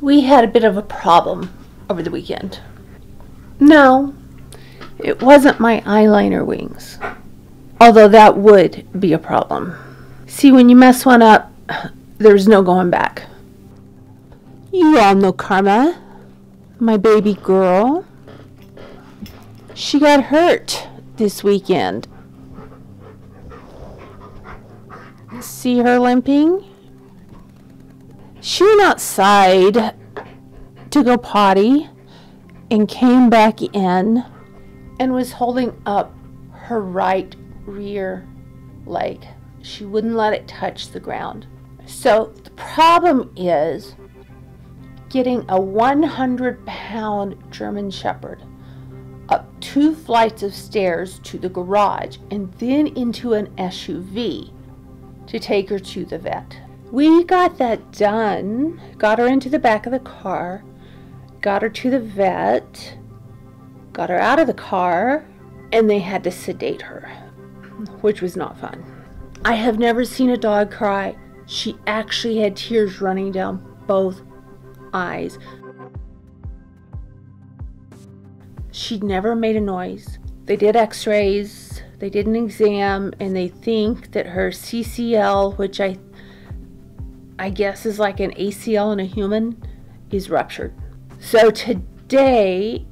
We had a bit of a problem over the weekend. No, it wasn't my eyeliner wings. Although that would be a problem. See, when you mess one up, there's no going back. You all know Karma, my baby girl. She got hurt this weekend. See her limping? She went outside to go potty and came back in and was holding up her right rear leg. She wouldn't let it touch the ground. So the problem is getting a 100 pound German Shepherd up two flights of stairs to the garage and then into an SUV to take her to the vet. We got that done, got her into the back of the car, got her to the vet, got her out of the car, and they had to sedate her, which was not fun. I have never seen a dog cry. She actually had tears running down both eyes. She'd never made a noise. They did x rays, they did an exam, and they think that her CCL, which I I guess is like an ACL in a human, is ruptured. So today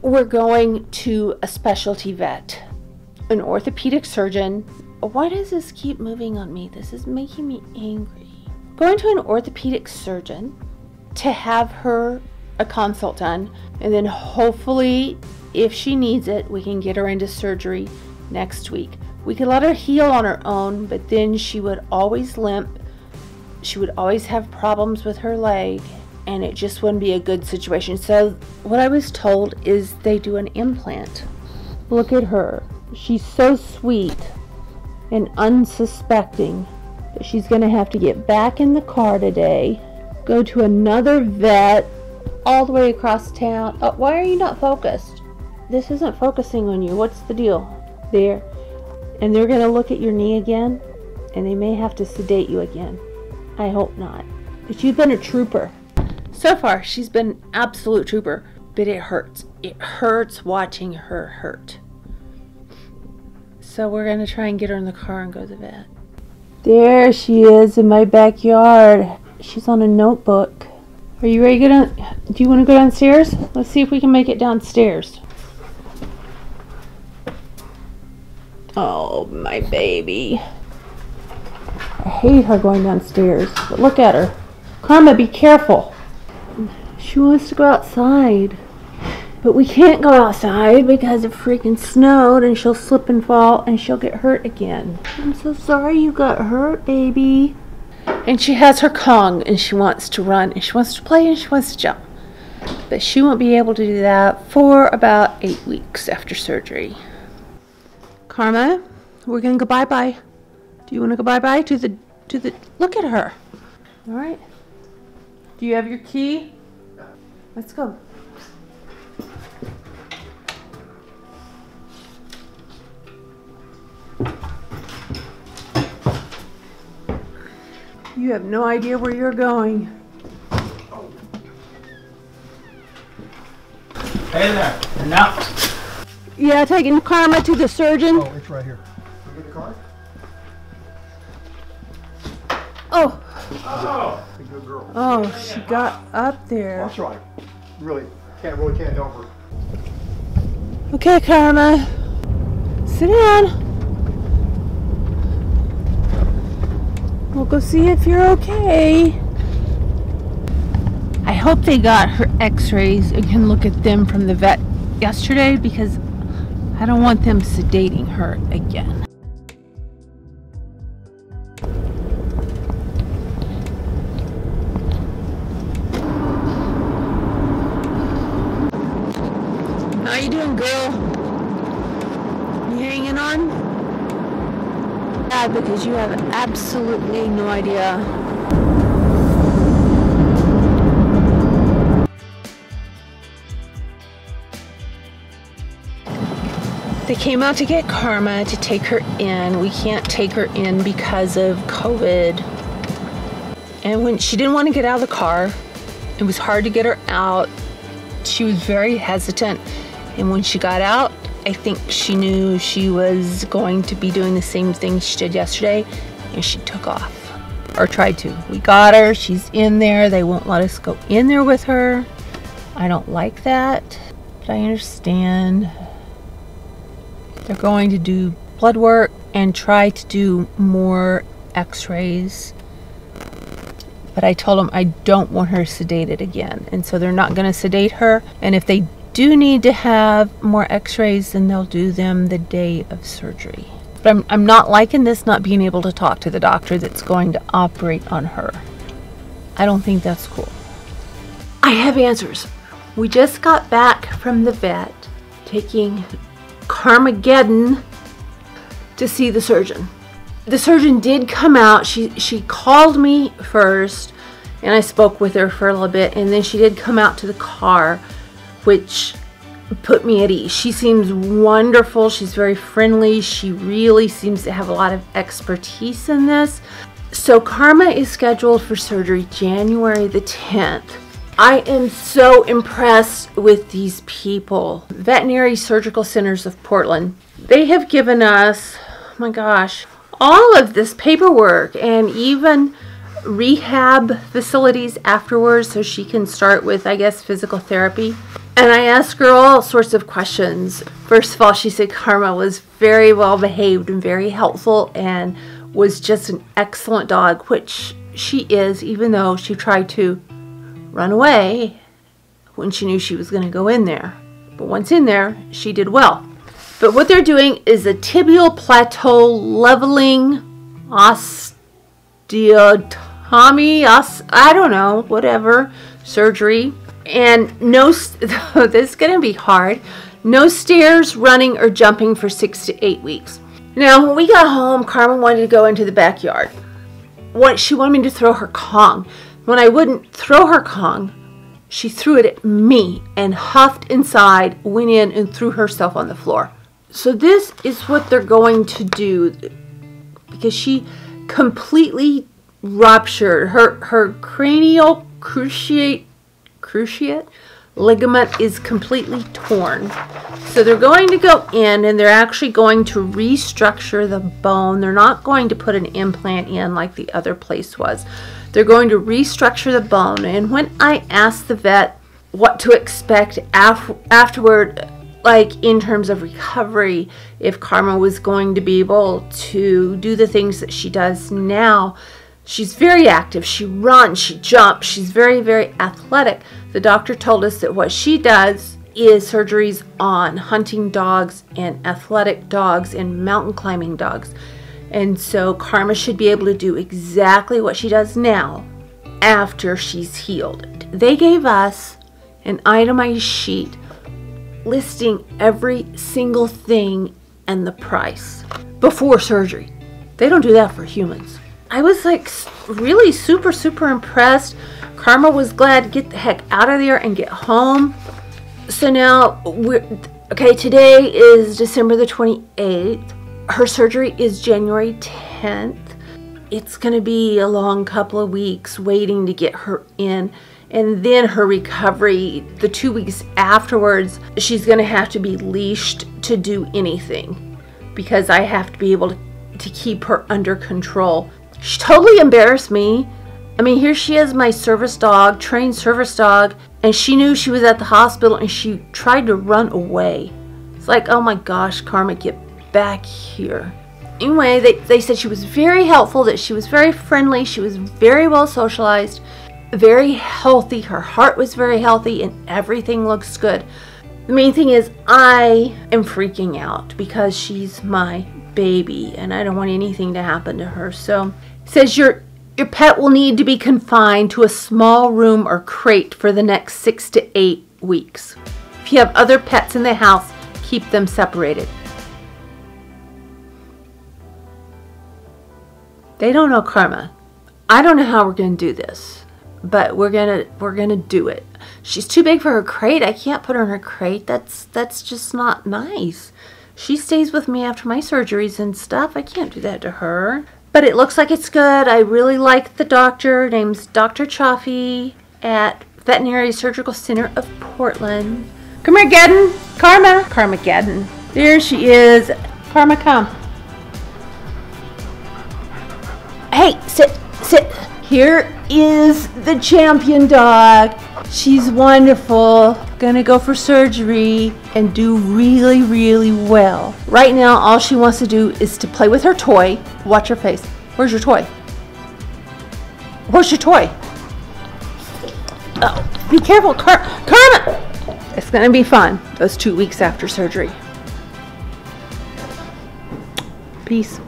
we're going to a specialty vet, an orthopedic surgeon. Why does this keep moving on me? This is making me angry. Going to an orthopedic surgeon to have her a consult done, and then hopefully, if she needs it, we can get her into surgery next week. We could let her heal on her own, but then she would always limp. She would always have problems with her leg, and it just wouldn't be a good situation. So, what I was told is they do an implant. Look at her. She's so sweet and unsuspecting that she's going to have to get back in the car today, go to another vet all the way across town. Uh, why are you not focused? This isn't focusing on you. What's the deal? There. And they're going to look at your knee again, and they may have to sedate you again. I hope not. But you've been a trooper. So far, she's been an absolute trooper, but it hurts. It hurts watching her hurt. So we're going to try and get her in the car and go to the vet. There she is in my backyard. She's on a notebook. Are you ready to go down? Do you want to go downstairs? Let's see if we can make it downstairs. Oh, my baby. I hate her going downstairs, but look at her. Karma, be careful. She wants to go outside. But we can't go outside because it freaking snowed and she'll slip and fall and she'll get hurt again. I'm so sorry you got hurt, baby. And she has her Kong and she wants to run and she wants to play and she wants to jump. But she won't be able to do that for about eight weeks after surgery. Karma, we're gonna go bye bye. Do you wanna go bye bye to the to the look at her. Alright. Do you have your key? Let's go. You have no idea where you're going. Hey there. And now. Yeah, taking Karma to the surgeon. Oh, it's right here. Oh, Oh. A good girl. oh, she got up there. That's right. Really, can't, really can't help her. Okay, Karma. Sit down. We'll go see if you're okay. I hope they got her x-rays and can look at them from the vet yesterday because I don't want them sedating her again. Yeah, because you have absolutely no idea. They came out to get Karma to take her in. We can't take her in because of COVID. And when she didn't want to get out of the car, it was hard to get her out. She was very hesitant. And when she got out, I think she knew she was going to be doing the same thing she did yesterday, and she took off. Or tried to. We got her, she's in there. They won't let us go in there with her. I don't like that, but I understand. They're going to do blood work and try to do more x rays. But I told them I don't want her sedated again. And so they're not going to sedate her. And if they do need to have more x rays, then they'll do them the day of surgery. But I'm, I'm not liking this not being able to talk to the doctor that's going to operate on her. I don't think that's cool. I have answers. We just got back from the vet taking Carmageddon to see the surgeon. The surgeon did come out. She she called me first and I spoke with her for a little bit and then she did come out to the car which put me at ease. She seems wonderful. She's very friendly. She really seems to have a lot of expertise in this. So Karma is scheduled for surgery January the 10th. I am so impressed with these people. Veterinary Surgical Centers of Portland. They have given us, oh my gosh, all of this paperwork and even rehab facilities afterwards so she can start with, I guess, physical therapy. And I asked her all sorts of questions. First of all, she said Karma was very well behaved and very helpful and was just an excellent dog, which she is, even though she tried to run away when she knew she was going to go in there. But once in there, she did well. But what they're doing is a tibial plateau leveling osteotomy, os- I don't know, whatever, surgery. And no, this is going to be hard. No stairs, running, or jumping for six to eight weeks. Now, when we got home, Karma wanted to go into the backyard. What she wanted me to throw her Kong. When I wouldn't throw her Kong, she threw it at me and huffed inside, went in, and threw herself on the floor. So, this is what they're going to do because she completely ruptured her, her cranial cruciate, cruciate ligament is completely torn. So they're going to go in and they're actually going to restructure the bone. They're not going to put an implant in like the other place was. They're going to restructure the bone. And when I asked the vet what to expect af- afterward, like in terms of recovery, if Karma was going to be able to do the things that she does now, She's very active. She runs, she jumps, she's very, very athletic. The doctor told us that what she does is surgeries on hunting dogs and athletic dogs and mountain climbing dogs. And so Karma should be able to do exactly what she does now after she's healed. They gave us an itemized sheet listing every single thing and the price before surgery. They don't do that for humans. I was like really super, super impressed. Karma was glad to get the heck out of there and get home. So now we're okay. Today is December the 28th. Her surgery is January 10th. It's going to be a long couple of weeks waiting to get her in. And then her recovery, the two weeks afterwards, she's going to have to be leashed to do anything because I have to be able to, to keep her under control she totally embarrassed me. I mean, here she is, my service dog, trained service dog, and she knew she was at the hospital and she tried to run away. It's like, oh my gosh, Karma, get back here. Anyway, they, they said she was very helpful, that she was very friendly, she was very well socialized, very healthy, her heart was very healthy, and everything looks good. The main thing is, I am freaking out because she's my baby and I don't want anything to happen to her. So says your your pet will need to be confined to a small room or crate for the next six to eight weeks. If you have other pets in the house, keep them separated. They don't know karma. I don't know how we're to do this, but we're to we're to do it. She's too big for her crate. I can't put her in her crate. That's that's just not nice. She stays with me after my surgeries and stuff. I can't do that to her. But it looks like it's good. I really like the doctor. Name's Dr. Cioffi at Veterinary Surgical Center of Portland. Come here, Geddon. Karma. Karma Geddon. There she is. Karma, come. Hey, sit, sit. Here is the champion dog. She's wonderful. Gonna go for surgery and do really, really well. Right now, all she wants to do is to play with her toy. Watch her face. Where's your toy? Where's your toy? Oh, be careful, Car- Karma! It's gonna be fun, those two weeks after surgery. Peace.